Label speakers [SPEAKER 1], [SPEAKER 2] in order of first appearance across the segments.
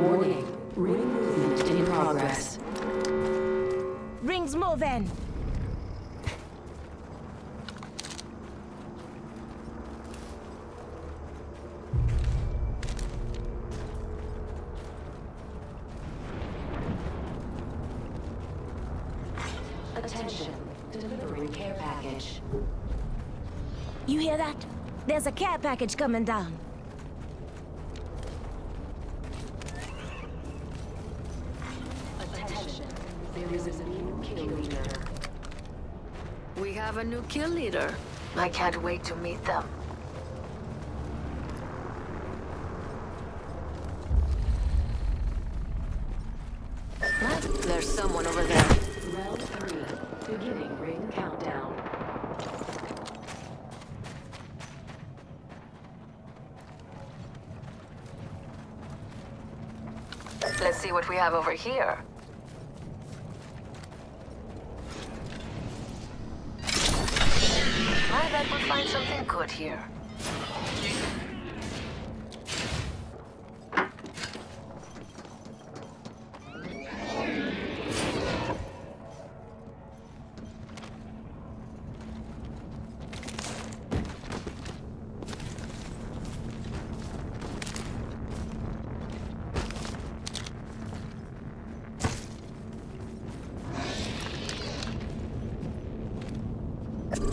[SPEAKER 1] Warning. Ring movement in progress.
[SPEAKER 2] Rings moving.
[SPEAKER 1] Attention. Delivering care package.
[SPEAKER 2] You hear that? There's a care package coming down.
[SPEAKER 1] Attention. There is
[SPEAKER 3] We have a new kill leader. I can't wait to meet them. There's someone over there.
[SPEAKER 1] Round three. Beginning ring countdown.
[SPEAKER 3] Let's see what we have over here. Bet we'll find something good here.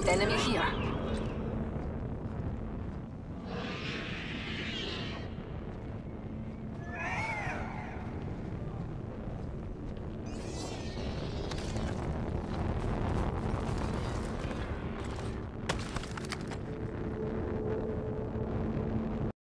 [SPEAKER 3] Enemy here.